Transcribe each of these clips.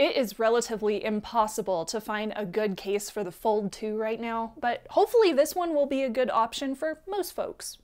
It is relatively impossible to find a good case for the Fold 2 right now, but hopefully this one will be a good option for most folks.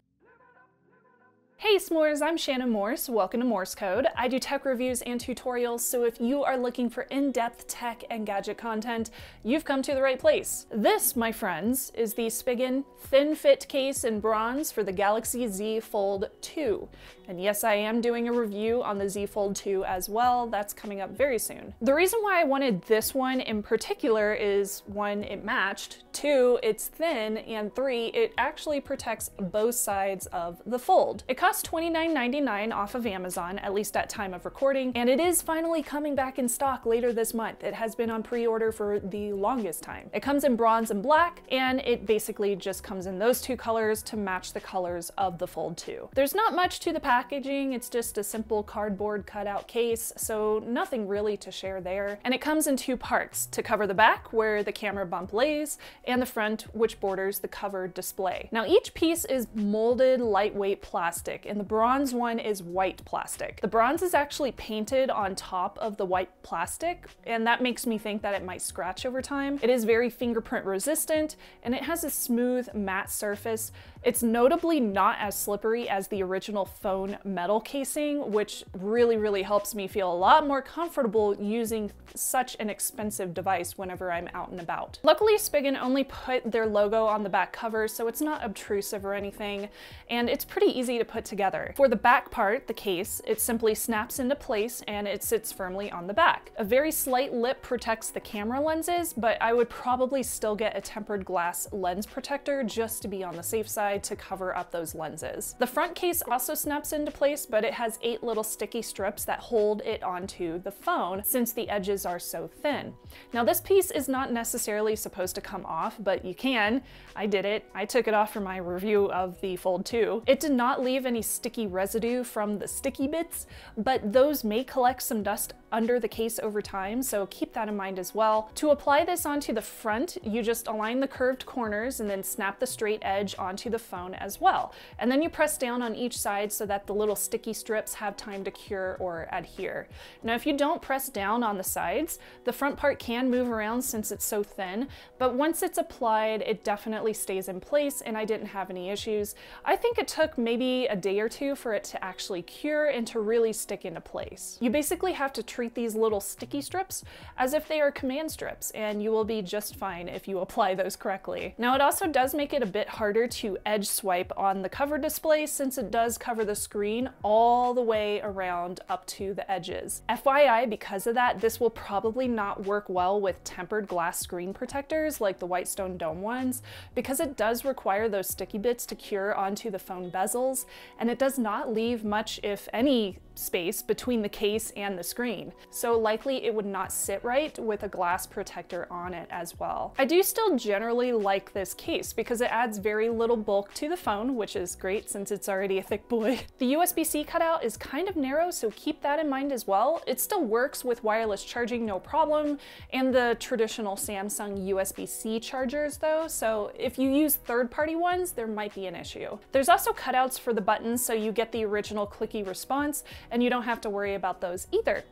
Hey S'mores, I'm Shannon Morse. Welcome to Morse Code. I do tech reviews and tutorials, so if you are looking for in-depth tech and gadget content, you've come to the right place. This, my friends, is the Spigen Thin Fit case in bronze for the Galaxy Z Fold 2. And yes, I am doing a review on the Z Fold 2 as well. That's coming up very soon. The reason why I wanted this one in particular is one, it matched, two, it's thin, and three, it actually protects both sides of the fold. It costs $29.99 off of Amazon, at least at time of recording, and it is finally coming back in stock later this month. It has been on pre-order for the longest time. It comes in bronze and black, and it basically just comes in those two colors to match the colors of the Fold 2. There's not much to the packaging, it's just a simple cardboard cutout case, so nothing really to share there. And it comes in two parts, to cover the back, where the camera bump lays, and the front, which borders the covered display. Now each piece is molded lightweight plastic, plastic, and the bronze one is white plastic. The bronze is actually painted on top of the white plastic, and that makes me think that it might scratch over time. It is very fingerprint resistant, and it has a smooth matte surface. It's notably not as slippery as the original phone metal casing, which really, really helps me feel a lot more comfortable using such an expensive device whenever I'm out and about. Luckily, Spigen only put their logo on the back cover, so it's not obtrusive or anything, and it's pretty easy to put together. For the back part, the case, it simply snaps into place and it sits firmly on the back. A very slight lip protects the camera lenses, but I would probably still get a tempered glass lens protector just to be on the safe side to cover up those lenses. The front case also snaps into place, but it has eight little sticky strips that hold it onto the phone since the edges are so thin. Now this piece is not necessarily supposed to come off, but you can. I did it. I took it off for my review of the Fold 2. It did not leave any sticky residue from the sticky bits, but those may collect some dust under the case over time, so keep that in mind as well. To apply this onto the front, you just align the curved corners and then snap the straight edge onto the phone as well. And then you press down on each side so that the little sticky strips have time to cure or adhere. Now if you don't press down on the sides, the front part can move around since it's so thin, but once it's applied, it definitely stays in place and I didn't have any issues. I think it took maybe a day or two for it to actually cure and to really stick into place. You basically have to treat these little sticky strips as if they are command strips and you will be just fine if you apply those correctly. Now it also does make it a bit harder to edge swipe on the cover display since it does cover the screen all the way around up to the edges. FYI, because of that, this will probably not work well with tempered glass screen protectors like the Whitestone Dome ones because it does require those sticky bits to cure onto the phone bezels and it does not leave much, if any, space between the case and the screen. So likely it would not sit right with a glass protector on it as well. I do still generally like this case because it adds very little bulk to the phone, which is great since it's already a thick boy. The USB-C cutout is kind of narrow, so keep that in mind as well. It still works with wireless charging no problem, and the traditional Samsung USB-C chargers though, so if you use third-party ones, there might be an issue. There's also cutouts for the buttons so you get the original clicky response, and you don't have to worry about those either.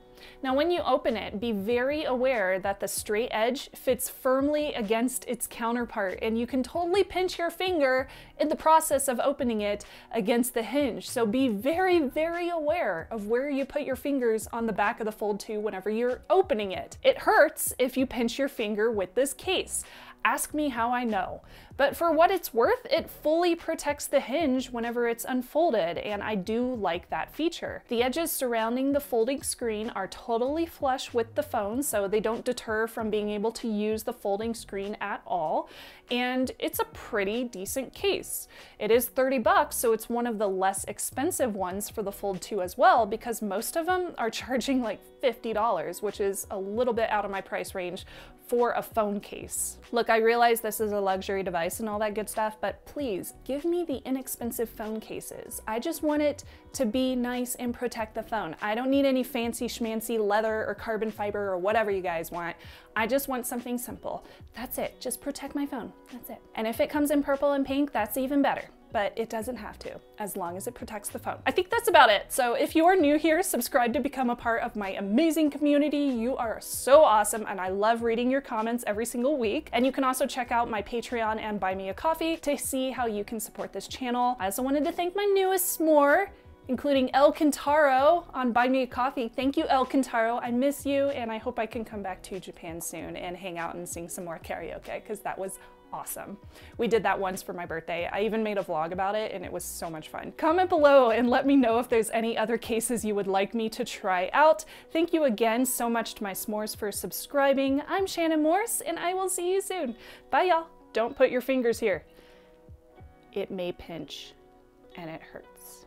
Now when you open it, be very aware that the straight edge fits firmly against its counterpart and you can totally pinch your finger in the process of opening it against the hinge. So be very, very aware of where you put your fingers on the back of the Fold 2 whenever you're opening it. It hurts if you pinch your finger with this case. Ask me how I know. But for what it's worth, it fully protects the hinge whenever it's unfolded, and I do like that feature. The edges surrounding the folding screen are totally flush with the phone, so they don't deter from being able to use the folding screen at all, and it's a pretty decent case. It is 30 bucks, so it's one of the less expensive ones for the Fold 2 as well, because most of them are charging like $50, which is a little bit out of my price range for a phone case. Look, I realize this is a luxury device and all that good stuff, but please give me the inexpensive phone cases. I just want it to be nice and protect the phone. I don't need any fancy schmancy leather or carbon fiber or whatever you guys want. I just want something simple. That's it, just protect my phone, that's it. And if it comes in purple and pink, that's even better. But it doesn't have to, as long as it protects the phone. I think that's about it. So if you are new here, subscribe to become a part of my amazing community. You are so awesome, and I love reading your comments every single week. And you can also check out my Patreon and Buy Me a Coffee to see how you can support this channel. I also wanted to thank my newest s'more, including El Kintaro on Buy Me a Coffee. Thank you, El Kintaro. I miss you, and I hope I can come back to Japan soon and hang out and sing some more karaoke, because that was awesome. We did that once for my birthday. I even made a vlog about it and it was so much fun. Comment below and let me know if there's any other cases you would like me to try out. Thank you again so much to my s'mores for subscribing. I'm Shannon Morse and I will see you soon. Bye y'all. Don't put your fingers here. It may pinch and it hurts.